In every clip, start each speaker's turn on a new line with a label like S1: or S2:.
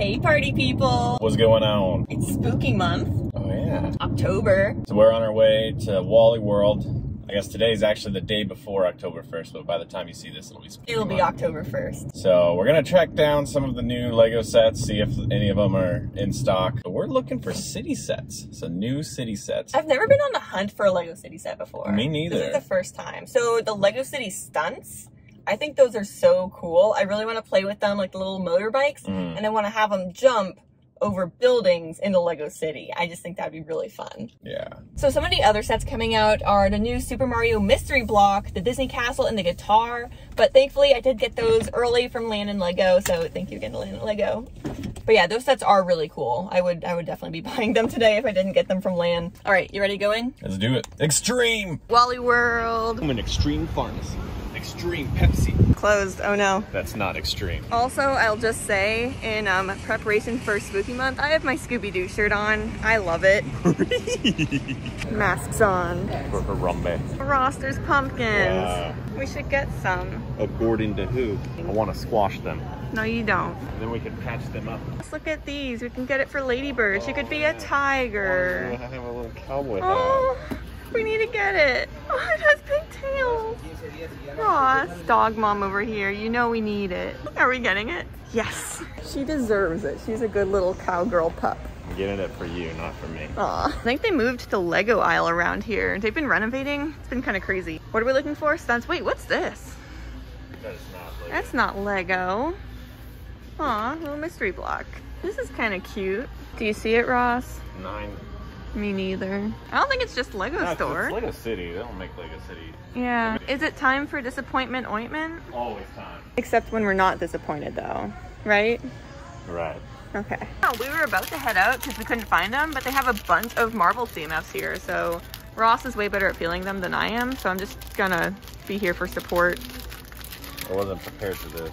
S1: Hey party people!
S2: What's going on?
S1: It's spooky month,
S2: Oh yeah.
S1: October.
S2: So we're on our way to Wally World. I guess today is actually the day before October 1st, but by the time you see this, it'll be spooky
S1: It'll be. October 1st.
S2: So we're gonna track down some of the new Lego sets, see if any of them are in stock. But we're looking for city sets, so new city sets.
S1: I've never been on the hunt for a Lego City set before.
S2: Me neither.
S1: This is the first time. So the Lego City stunts, I think those are so cool. I really want to play with them like the little motorbikes
S2: Mhm.
S1: and I want to have them jump over buildings in the Lego City. I just think that'd be really fun.
S2: Yeah.
S1: So some of the other sets coming out are the new Super Mario Mystery Block, the Disney Castle, and the guitar. But thankfully I did get those early from Land and Lego, so thank you again to Land and Lego. But yeah, those sets are really cool. I would I would definitely be buying them today if I didn't get them from Land. All right, you ready to go in?
S2: Let's do it. Extreme!
S1: Wally World.
S2: I'm an extreme pharmacy. Extreme Pepsi.
S1: Closed. Oh no.
S2: That's not extreme.
S1: Also, I'll just say, in um, preparation for Spooky Month, I have my Scooby-Doo shirt on. I love it. Masks on.
S2: For Harambe.
S1: Ross, there's pumpkins.
S2: Wow.
S1: We should get some.
S2: According to who? I want to squash them.
S1: No, you don't.
S2: Then we can patch them up.
S1: Let's look at these. We can get it for ladybirds. You could be a tiger.
S2: I have a little cowboy hat.
S1: Oh, we need to get it. Oh, it has pigtails. Ross, dog mom over here. You know we need it. Are we getting it? Yes. She deserves it. She's a good little cowgirl pup.
S2: I'm getting it for you, not for me.
S1: Aw. I think they moved the Lego aisle around here. They've been renovating. It's been kind of crazy. What are we looking for? Stunts. Wait, what's this?
S2: That is not like
S1: That's not Lego. Aw, little mystery block. This is kind of cute. Do you see it, Ross?
S2: nine.
S1: Me neither. I don't think it's just Lego
S2: No,
S1: store.
S2: It's Lego City. They don't make Lego City.
S1: yeah. Is it time for disappointment ointment?
S2: Always time.
S1: Except when we're not disappointed though, right?
S2: Right.
S1: Okay. Oh, we were about to head out because we couldn't find them, but they have a bunch of Marvel CMFs here, so Ross is way better at feeling them than I am, so I'm just gonna be here for support.
S2: I wasn't prepared for this.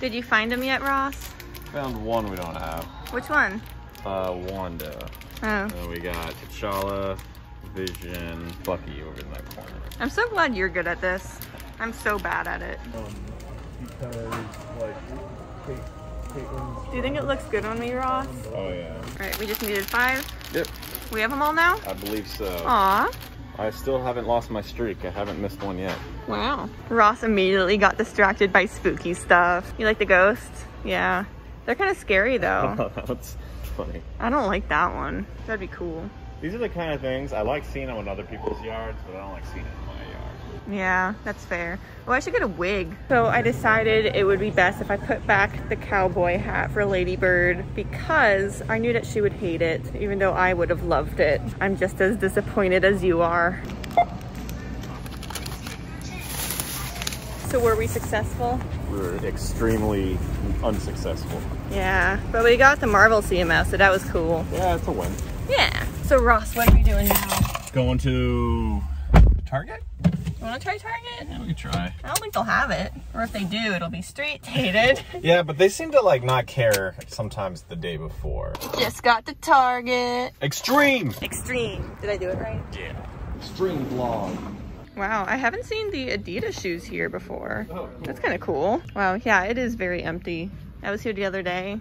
S1: Did you find them yet, Ross?
S2: Found one we don't have.
S1: Which one?
S2: Uh, Wanda.
S1: Oh.
S2: And then we got T'Challa, Vision, Bucky over in that corner.
S1: I'm so glad you're good at this. I'm so bad at it.
S3: because like Kate, Caitlin's
S1: Do you think it looks good on me, Ross?
S2: Oh yeah.
S1: Alright, we just needed five.
S2: Yep.
S1: We have them all now?
S2: I believe so.
S1: Aw.
S2: I still haven't lost my streak. I haven't missed one yet.
S1: Wow. Ross immediately got distracted by spooky stuff. You like the ghosts? Yeah. They're kind of scary though.
S2: That's funny.
S1: I don't like that one. That'd be cool.
S2: These are the kind of things I like seeing them in other people's yards, but I don't like seeing it in my yard.
S1: Yeah, that's fair. Oh, I should get a wig. So I decided it would be best if I put back the cowboy hat for Ladybird because I knew that she would hate it, even though I would have loved it. I'm just as disappointed as you are. So were we successful?
S2: We were extremely unsuccessful.
S1: Yeah, but we got the Marvel CMFs, so that was cool.
S2: Yeah, it's a win.
S1: Yeah. So Ross, what are we doing now?
S2: Going to Target?
S1: You wanna try Target?
S2: Yeah, we can try.
S1: I don't think they'll have it. Or if they do, it'll be street dated.
S2: Yeah, but they seem to like not care sometimes the day before.
S1: Just got to Target.
S2: Extreme!
S1: Extreme. Did I do it right?
S2: Yeah. Extreme vlog.
S1: Wow, I haven't seen the Adidas shoes here before.
S2: Oh,
S1: That's kind of cool. Wow, yeah, it is very empty. I was here the other day.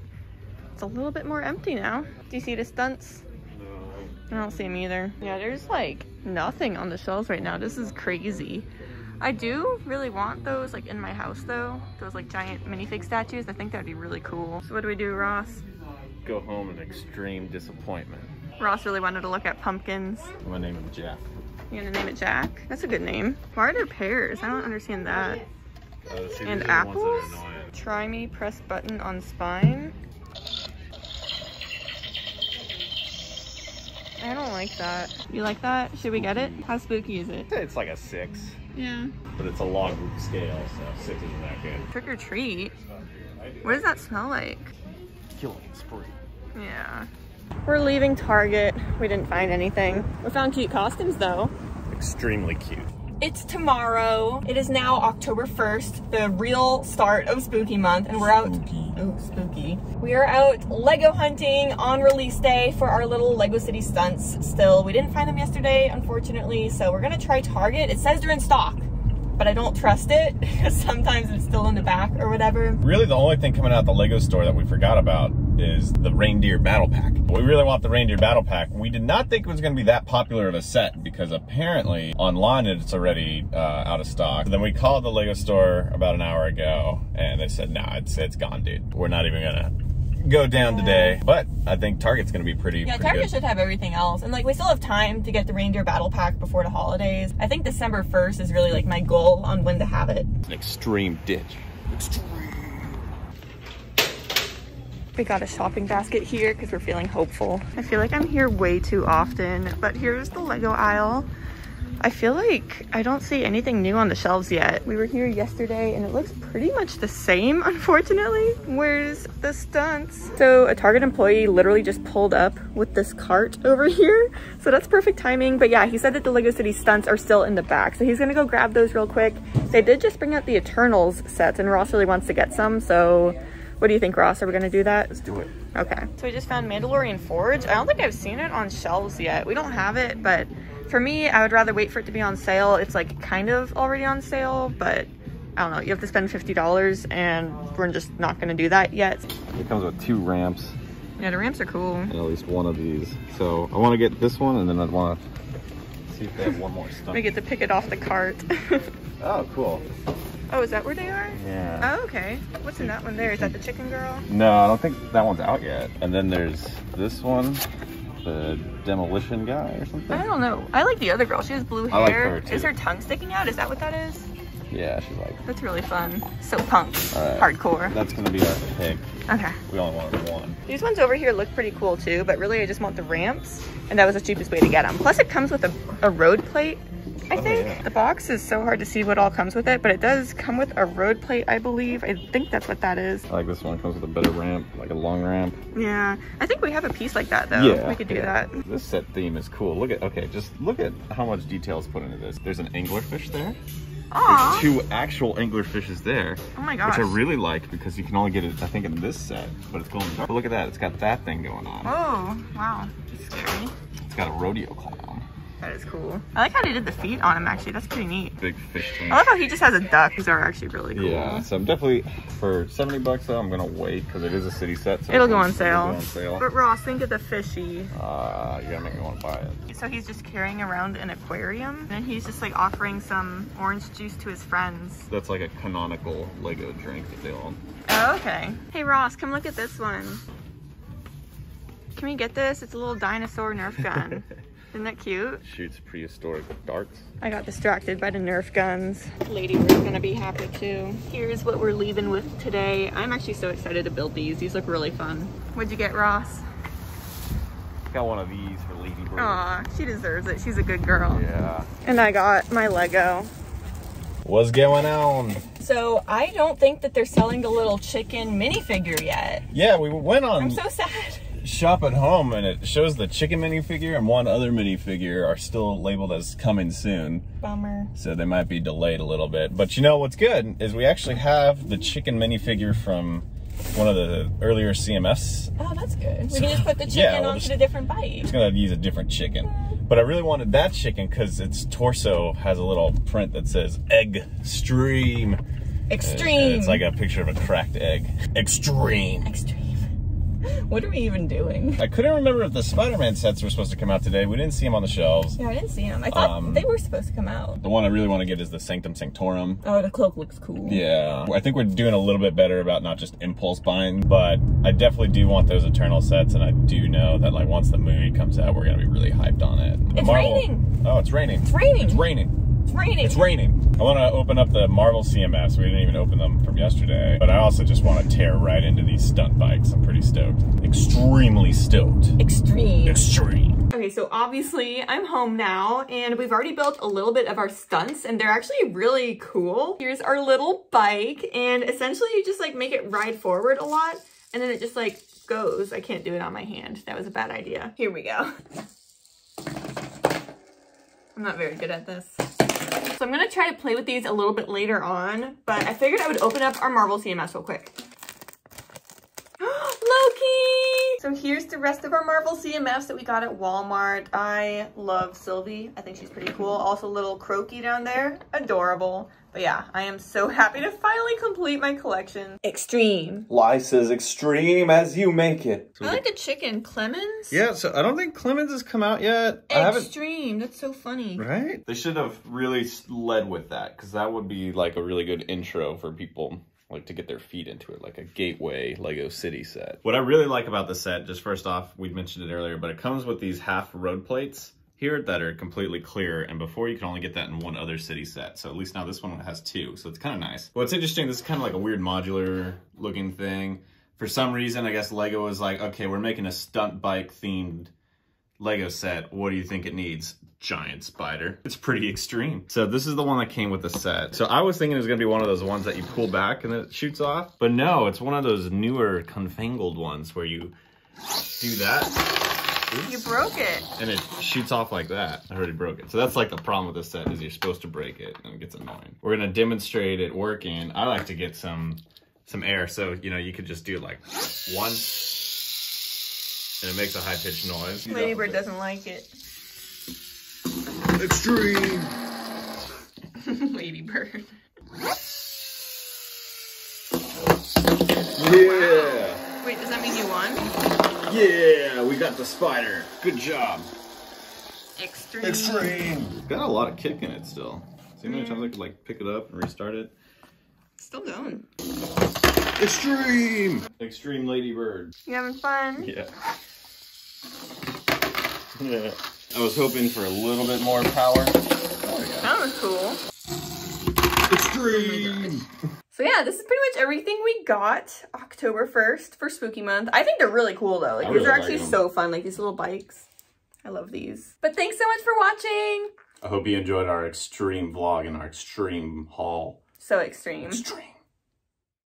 S1: It's a little bit more empty now. Do you see the stunts? No. I don't see them either. Yeah, there's like nothing on the shelves right now. This is crazy. I do really want those like in my house though. Those like giant minifig statues. I think that'd be really cool. So what do we do, Ross?
S2: Go home in extreme disappointment.
S1: Ross really wanted to look at pumpkins.
S2: I'm gonna name him Jeff.
S1: You gonna name it Jack? That's a good name. Why are there pears? I don't understand that.
S2: Uh, see,
S1: And
S2: these are the ones that
S1: apples? Try me, press button on spine. I don't like that. You like that? Should we get it? How spooky is it?
S2: It's like a six,
S1: Yeah.
S2: but it's a log scale, so six isn't that good.
S1: Trick or treat. What does that smell like?
S2: Killing spree.
S1: Yeah. We're leaving Target. We didn't find anything. We found cute costumes though.
S2: Extremely cute.
S1: It's tomorrow. It is now October 1st, the real start of spooky month, and we're out.
S2: Spooky.
S1: Oh, spooky. We are out Lego hunting on release day for our little Lego City stunts still. We didn't find them yesterday, unfortunately, so we're gonna try Target. It says they're in stock, but I don't trust it because sometimes it's still in the back or whatever.
S2: Really, the only thing coming out of the Lego store that we forgot about is the reindeer battle pack. We really want the reindeer battle pack. We did not think it was going to be that popular of a set because apparently online it's already uh, out of stock. Then we called the Lego store about an hour ago and they said, nah, it's, it's gone, dude. We're not even gonna go down today. But I think Target's gonna be pretty,
S1: Yeah,
S2: pretty
S1: Target
S2: good.
S1: should have everything else. And like we still have time to get the reindeer battle pack before the holidays. I think December 1st is really like my goal on when to have it.
S2: An extreme ditch.
S1: We got a shopping basket here because we're feeling hopeful. I feel like I'm here way too often, but here's the Lego aisle. I feel like I don't see anything new on the shelves yet. We were here yesterday and it looks pretty much the same, unfortunately. Where's the stunts? So a Target employee literally just pulled up with this cart over here. So that's perfect timing. But yeah, he said that the Lego City stunts are still in the back. So he's gonna go grab those real quick. They did just bring out the Eternals sets and Ross really wants to get some. So what do you think, Ross? Are we gonna do that?
S2: Let's do it.
S1: Okay. So we just found Mandalorian Forge. I don't think I've seen it on shelves yet. We don't have it, but for me, I would rather wait for it to be on sale. It's like kind of already on sale, but I don't know. You have to spend $50 and we're just not gonna do that yet.
S2: It comes with two ramps
S1: Yeah, the ramps are cool.
S2: and at least one of these. So I want to get this one and then I'd want to see if they have one more stuff.
S1: We get to pick it off the cart.
S2: Oh, cool.
S1: Oh, is that where they are?
S2: Yeah.
S1: Oh, okay. What's in that one there? Is that the chicken girl?
S2: No, I don't think that one's out yet. And then there's this one, the demolition guy or something.
S1: I don't know. I like the other girl. She has blue hair.
S2: I like her, too.
S1: Is her tongue sticking out? Is that what that is?
S2: Yeah, she's like,
S1: That's really fun. So punk.
S2: Right.
S1: Hardcore.
S2: that's gonna be our pick.
S1: Okay.
S2: We only wanted one.
S1: These ones over here look pretty cool too, but really I just want the ramps, and that was the cheapest way to get them. Plus it comes with a, a road plate, I
S2: Oh,
S1: think.
S2: yeah.
S1: The box is so hard to see what all comes with it, but it does come with a road plate, I believe. I think that's what that is.
S2: I like this one. Comes with a better ramp, like a long ramp.
S1: Yeah, I think we have a piece like that though.
S2: yeah,
S1: We could do
S2: yeah.
S1: that.
S2: This set theme is cool. Look at okay, just look at how much detail is put into this. There's an anglerfish there. There's two actual anglerfishes there,
S1: oh my
S2: which. I really like because you can only get it, I think, in this set, but it's going dark. But look at that, it's got that thing going on.
S1: Oh, wow. That's scary.
S2: It's got a rodeo clown.
S1: That is cool. I like how they did the feet on him actually. That's pretty neat.
S2: Big fish tank.
S1: I love how he just has a duck. These are actually really cool.
S2: Yeah, so I'm definitely for 70 bucks though. I'm gonna wait because it is a city set. So
S1: It'll go on sale.
S2: It'll go on sale.
S1: But Ross, think of the fishy.
S2: Uh, you gotta make me want to buy it.
S1: So he's just carrying around an aquarium and he's just like offering some orange juice to his friends.
S2: That's like a canonical Lego drink that they all.
S1: Oh, okay. Hey Ross, come look at this one. Can we get this? It's a little dinosaur Nerf gun. Isn't that cute?
S2: Shoots prehistoric darts.
S1: I got distracted by the Nerf guns. Lady was gonna be happy too. Here's what we're leaving with today. I'm actually so excited to build these. These look really fun. What'd you get, Ross?
S2: Got one of these for Lady Bird.
S1: Aw, she deserves it. She's a good girl.
S2: Yeah.
S1: And I got my Lego.
S2: What's going on?
S1: So I don't think that they're selling the little chicken minifigure yet.
S2: Yeah, we went on
S1: I'm so sad.
S2: Shop at Home and it shows the chicken minifigure and one other minifigure are still labeled as coming soon.
S1: Bummer.
S2: So they might be delayed a little bit. But you know what's good is we actually have the chicken minifigure from one of the earlier CMFs.
S1: Oh, that's good. We can just put the chicken
S2: Yeah, we'll
S1: onto
S2: just-
S1: the different bite.
S2: It's gonna use a different chicken. But I really wanted that chicken because its torso has a little print that says egg stream.
S1: Extreme.
S2: It's like a picture of a cracked egg. Extreme.
S1: extreme. What are we even doing?
S2: I couldn't remember if the Spider-Man sets were supposed to come out today. We didn't see them on the shelves.
S1: Yeah, I didn't see them. I thought
S2: Um,
S1: they were supposed to come out.
S2: The one I really want to get is the Sanctum Sanctorum.
S1: Oh, the cloak looks cool.
S2: Yeah, I think we're doing a little bit better about not just impulse buying, but I definitely do want those Eternal sets, and I do know that like once the movie comes out, we're gonna be really hyped on it. The
S1: It's raining.
S2: Oh, it's raining.
S1: It's raining.
S2: It's raining.
S1: It's raining.
S2: It's raining. I want to open up the Marvel CMFs. We didn't even open them from yesterday, but I also just want to tear right into these stunt bikes. I'm pretty stoked. Extremely stoked.
S1: Extreme.
S2: Extreme.
S1: Okay, so obviously I'm home now and we've already built a little bit of our stunts and they're actually really cool. Here's our little bike and essentially you just like make it ride forward a lot and then it just like goes. I can't do it on my hand. That was a bad idea. Here we go. I'm not very good at this. So I'm gonna try to play with these a little bit later on, but I figured I would open up our Marvel CMFs real quick. So here's the rest of our Marvel CMFs that we got at Walmart. I love Sylvie. I think she's pretty cool. Also little Croaky down there. Adorable. But yeah, I am so happy to finally complete my collection. Extreme.
S2: Lice as extreme as you make it.
S1: I like the chicken. Clemens?
S2: Yeah, so I don't think Clemens has come out yet. I haven't.
S1: Extreme. That's so funny.
S2: Right? They should have really led with that because that would be like a really good intro for people like to get their feet into it, like a gateway Lego City set. What I really like about the set, just first off, we mentioned it earlier, but it comes with these half road plates here that are completely clear and before you could only get that in one other city set. So at least now this one has two so it's kind of nice. What's interesting this is kind of like a weird modular looking thing. For some reason i guess lego was like okay we're making a stunt bike themed lego set what do you think it needs giant spider it's pretty extreme so this is the one that came with the set so i was thinking it was going to be one of those ones that you pull back and it shoots off but no it's one of those newer confangled ones where you do that
S1: you broke it.
S2: And it shoots off like that. I already broke it. So that's like the problem with this set is you're supposed to break it and it gets annoying. We're gonna demonstrate it working. I like to get some some air. So, you know, you could just do it like once and it makes a high pitched noise.
S1: Ladybird doesn't like it.
S2: Extreme.
S1: Ladybird.
S2: Yeah.
S1: Wait, does that mean you won?
S2: Yeah, we got the spider. Good job.
S1: Extreme.
S2: Extreme. Got a lot of kick in it still. See how many times I mm. could like pick it up and restart it?
S1: Still going.
S2: Extreme. Extreme ladybird.
S1: You having fun?
S2: Yeah. Yeah. I was hoping for a little bit more power.
S1: That was cool.
S2: Extreme.
S1: So yeah, this is pretty much everything we got October 1st for spooky month. I think they're really cool though. Like
S2: I
S1: these
S2: really
S1: are actually
S2: them.
S1: so fun, like these little bikes. I love these. But thanks so much for watching.
S2: I hope you enjoyed our extreme vlog and our extreme haul.
S1: So extreme.
S2: Extreme.